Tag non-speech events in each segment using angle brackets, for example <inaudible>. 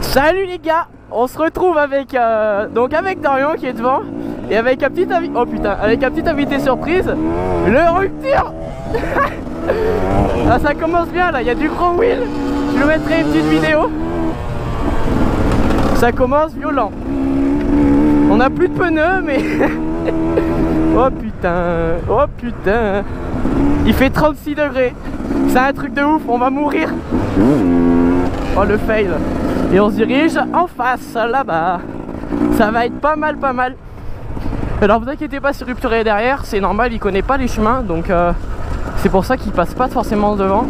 Salut les gars, on se retrouve avec euh, donc avec Dorian qui est devant et avec un petit oh putain avec un petit invité surprise, le rupture. <laughs> ah ça commence bien là, il y a du gros wheel. Je vous mettrai une petite vidéo. Ça commence violent. On a plus de pneus mais <laughs> oh putain, oh putain. Il fait 36 degrés. C'est un truc de ouf, on va mourir. Oh le fail. Et on se dirige en face là-bas. Ça va être pas mal, pas mal. Alors vous inquiétez pas si Rupture est derrière, c'est normal, il connaît pas les chemins, donc euh, c'est pour ça qu'il passe pas forcément devant.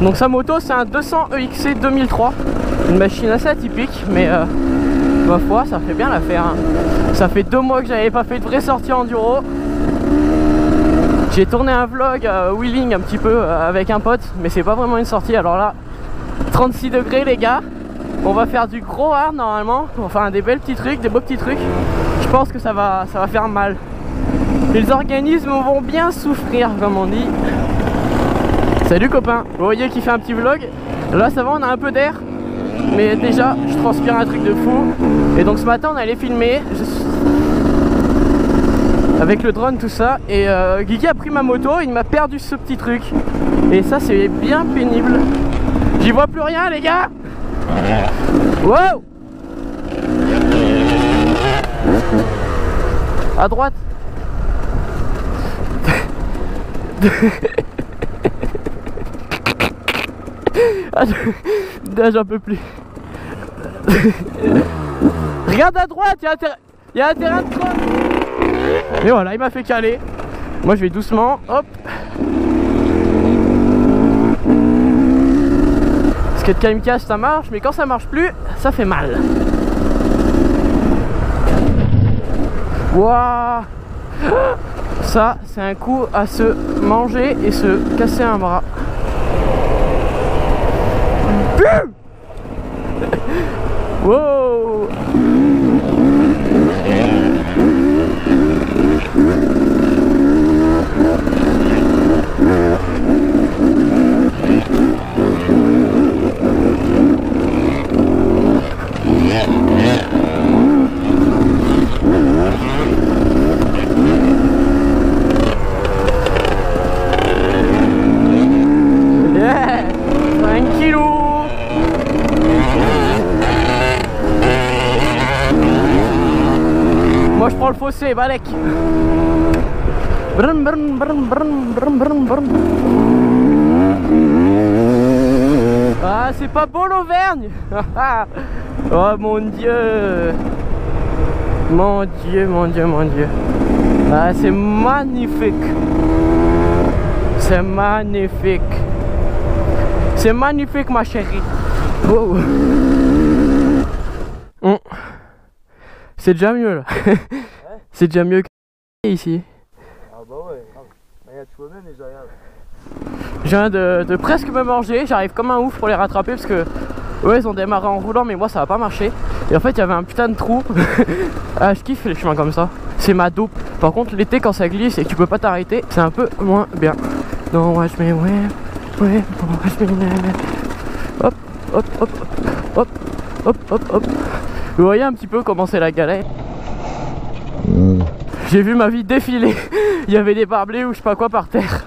Donc sa moto c'est un 200 EXC 2003, une machine assez atypique, mais euh, ma foi ça fait bien l'affaire. Hein. Ça fait deux mois que j'avais pas fait de vraie sortie enduro. J'ai tourné un vlog euh, wheeling un petit peu avec un pote, mais c'est pas vraiment une sortie. Alors là, 36 degrés les gars, on va faire du gros hard normalement, enfin des belles petits trucs, des beaux petits trucs. Je pense que ça va, ça va faire mal. Les organismes vont bien souffrir comme on dit. Salut copain, vous voyez qui fait un petit vlog? Là ça va, on a un peu d'air. Mais déjà, je transpire un truc de fou. Et donc ce matin on allait filmer. Avec le drone tout ça. Et euh, Guigui a pris ma moto, il m'a perdu ce petit truc. Et ça c'est bien pénible. J'y vois plus rien les gars Wow À droite ah, J'en peux plus Regarde à droite, il y, a un terrain de croix Et voilà, il m'a fait caler. Moi je vais doucement, hop. De cache ça marche, mais quand ça marche plus, ça fait mal. Waouh Ça, c'est un coup à se manger et se casser un bras. <laughs> wow brum. Ah, c'est pas beau l'Auvergne. <laughs> Oh mon dieu. Mon dieu, mon dieu, mon dieu. Ah, c'est magnifique. C'est magnifique. C'est magnifique ma chérie. Oh. C'est déjà mieux là <laughs> C'est déjà mieux que ici. Ah bah ouais, Je viens de, presque me manger, j'arrive comme un ouf pour les rattraper parce que ouais ils ont démarré en roulant mais moi ça va pas marcher. Et en fait il y avait un putain de trou. <laughs> ah je kiffe les chemins comme ça. C'est ma dope. Par contre l'été quand ça glisse et que tu peux pas t'arrêter, c'est un peu moins bien. Non ouais je mets ouais, ouais, mets hop, hop, hop, hop, hop, hop, hop. Vous voyez un petit peu comment c'est la galère. J'ai vu ma vie défiler. Il y avait des barblés ou je sais pas quoi par terre.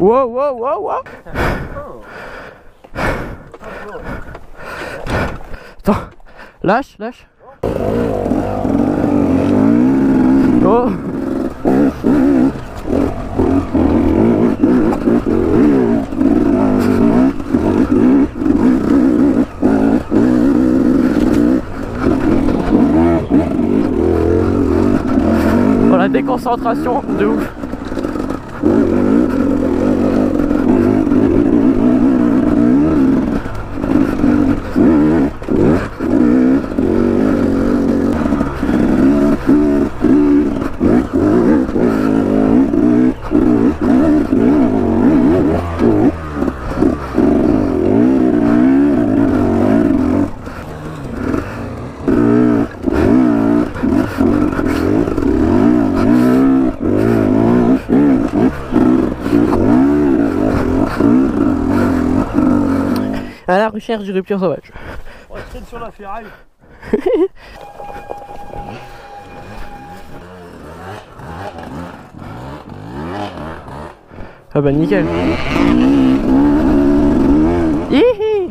Wow, wow, wow, wow. Attends, lâche, lâche. Oh. Déconcentration de ouf. À la recherche du rupture sauvage. On traîne sur la ferraille. Ah bah nickel. Hihi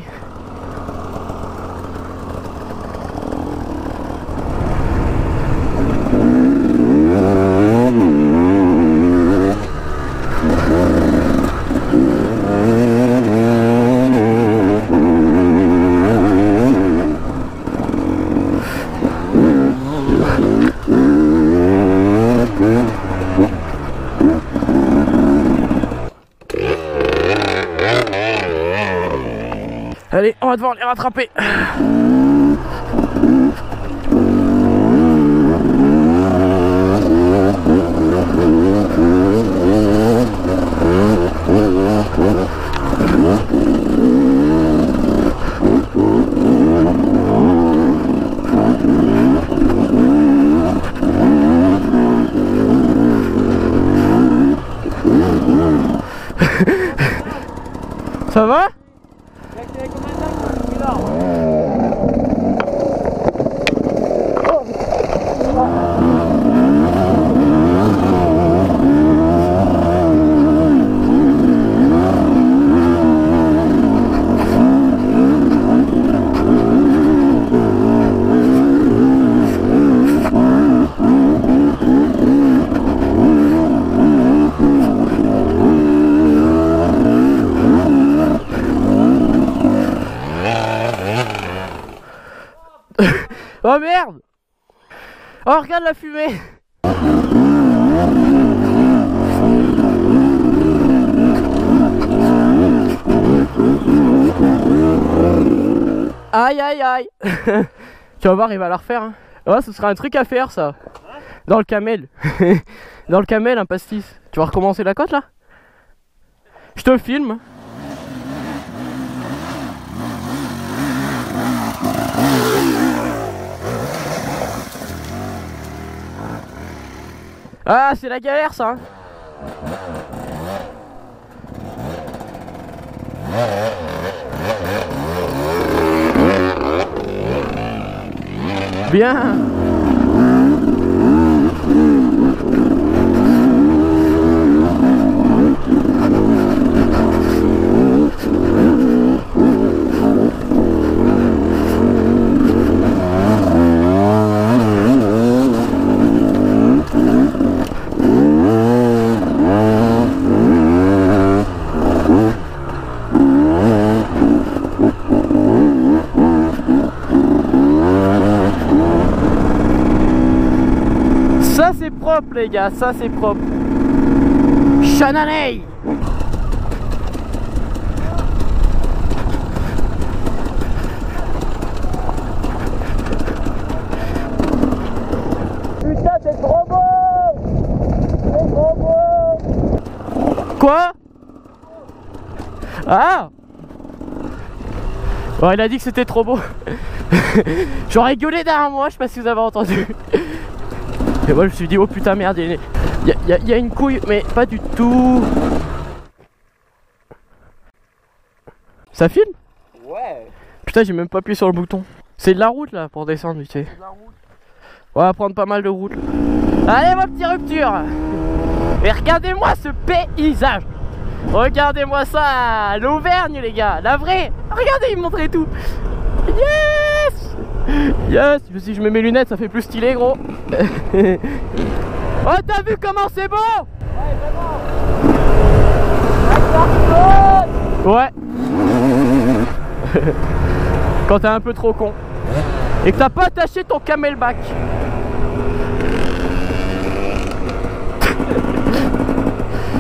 Allez, on va devoir les rattraper. Ça va? Oh merde. Oh regarde la fumée. Aïe aïe aïe. <laughs> Tu vas voir il va la refaire hein. Ouais ce sera un truc à faire ça. Dans le camel. <laughs> Dans le camel un pastis. Tu vas recommencer la côte là? Je te filme Ah, c'est la galère ça hein. Bien Ça c'est propre les gars, ça c'est propre. Chananay Putain, c'est trop beau C'est trop beau Quoi? Ah Bon, il a dit que c'était trop beau. <laughs> J'aurais gueulé derrière moi, je sais pas si vous avez entendu. Et moi je me suis dit, oh putain merde, il y, a- y y une couille, mais pas du tout. Ça filme? Ouais Putain, j'ai même pas appuyé sur le bouton. C'est de la route là pour descendre, la route. On va prendre pas mal de route. Allez, ma petite rupture Et regardez-moi ce paysage Regardez-moi ça L'Auvergne, les gars La vraie Regardez, il me montrait tout Yes <laughs> Yes Si je mets mes lunettes, ça fait plus stylé, gros <laughs> Oh, t'as vu comment c'est beau? Ouais <laughs> Quand t'es un peu trop con et que t'as pas attaché ton camelback.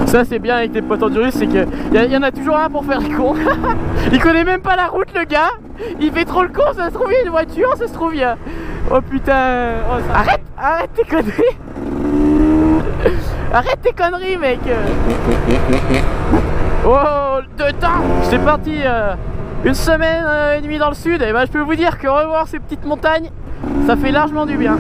Ça c'est bien avec tes potes enduristes, c'est que y, y en a toujours un pour faire le con. il connaît même pas la route le gars. Il fait trop le con, ça se trouve il y a une voiture, ça se trouve il y a... Oh putain. Oh, ça- Arrête, arrête tes conneries. arrête tes conneries mec. <laughs> Oh, deux temps C'est parti euh, une semaine euh, et demie dans le sud, et ben je peux vous dire que revoir ces petites montagnes, ça fait largement du bien.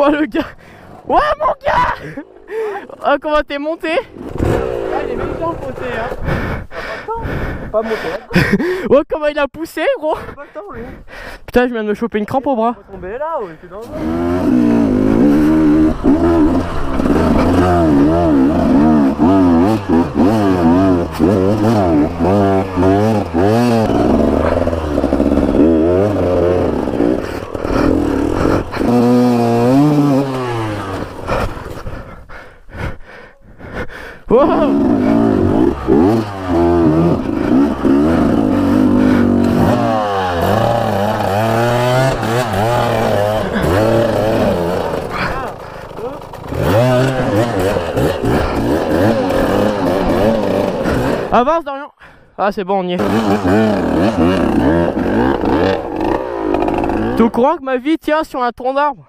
Oh le gars Oh mon gars Oh comment t'es monté? Ah, il est même temps côté, hein. Pas le temps. Pas monter. <laughs> Oh comment il a poussé gros? Pas le temps, lui. Putain je viens de me choper une crampe au bras tomber là, ouais, dans <laughs> le. Avance Dorian. Ah c'est bon on y est. T'es au courant que ma vie tient sur un tronc d'arbre?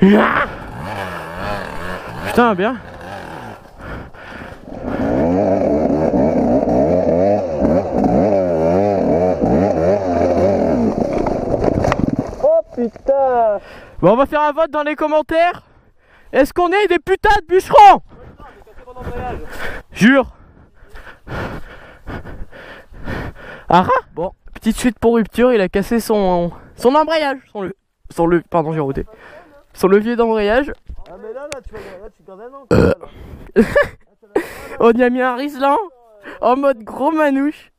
Putain bien. Oh putain. Bon on va faire un vote dans les commentaires. Est-ce qu'on est des putains de bûcherons? Jure. Ah ah Bon, petite chute pour rupture, il a cassé son son embrayage, son le son le pardon j'ai roté. Son levier d'embrayage. Ah, mais là, là, tu vas là, tu gardes un an. quoi, <laughs> là. On y a mis un riselant en mode gros manouche.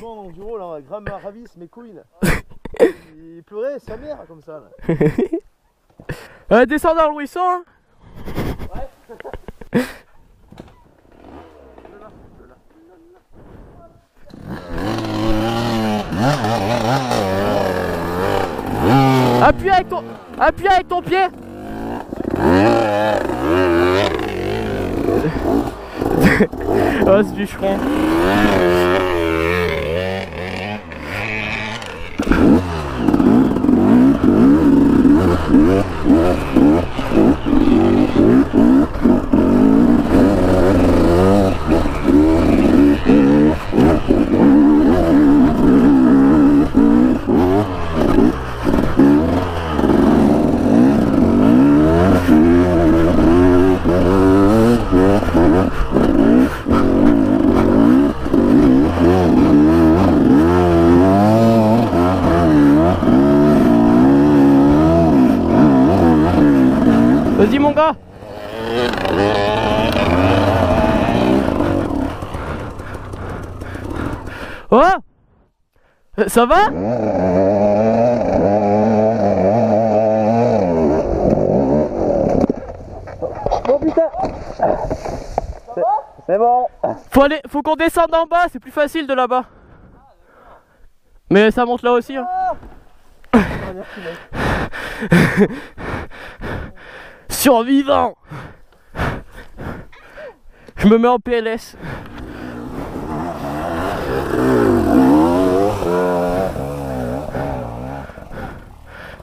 Bon, dans le bureau, là, Graham Ravis, mes couilles, là. <laughs> Il pleurait sa mère, comme ça, là. <laughs> Euh, descends dans le ruisseau hein. Appuie avec ton appuie avec ton pied. <laughs> oh ce bûcheron. Vas-y <laughs> mon gars Oh Euh, Ça va? Oh putain C'est- bon Faut aller, faut qu'on descende en bas, c'est plus facile de là-bas. Mais ça monte là aussi. hein. <laughs> Survivant Je me mets en PLS.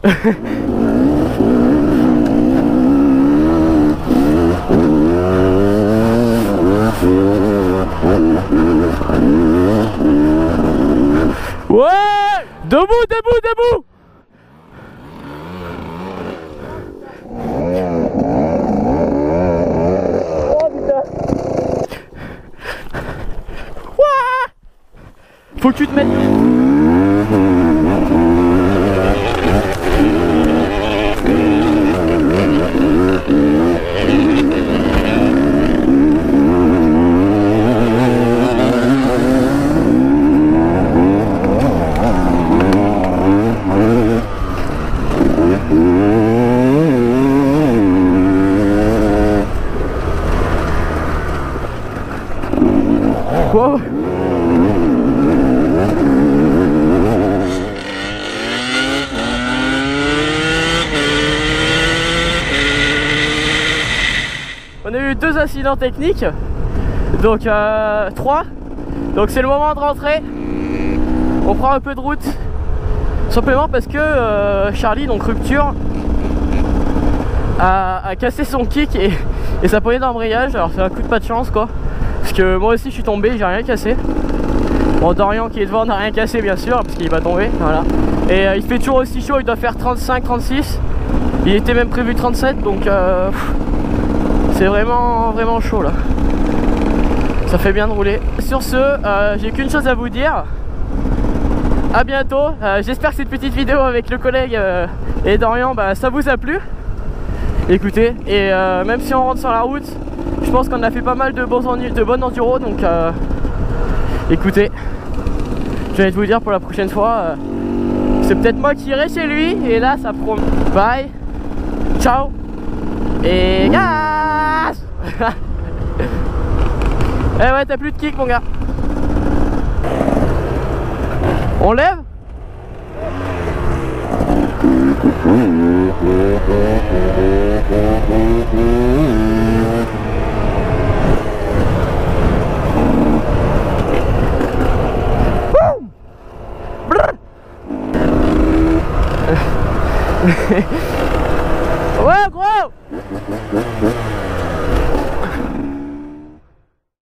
Ouais Debout, debout, debout Faut que tu te mettes. Wow. On a eu deux incidents techniques, donc euh, trois. Donc c'est le moment de rentrer. On prend un peu de route, simplement parce que euh, Charlie, donc rupture, a, cassé son kick et, et sa poignée d'embrayage. Alors c'est un coup de pas de chance quoi. Parce que moi aussi je suis tombé, j'ai rien cassé. Bon, Dorian qui est devant n'a rien cassé bien sûr, parce qu'il va tomber, voilà. Et euh, il fait toujours aussi chaud, il doit faire 35-36. Il était même prévu 37, donc euh, c'est vraiment, vraiment chaud là. Ça fait bien de rouler. Sur ce, euh, j'ai qu'une chose à vous dire. A bientôt. J'espère que cette petite vidéo avec le collègue et Dorian, bah, ça vous a plu. Écoutez, et même si on rentre sur la route, je pense qu'on a fait pas mal de, bons de bonnes enduro, donc écoutez, je vais vous dire pour la prochaine fois, euh, c'est peut-être moi qui irai chez lui, et là ça promet. Bye, ciao, et gaz <laughs> Eh ouais, t'as plus de kick mon gars. On lève? <laughs>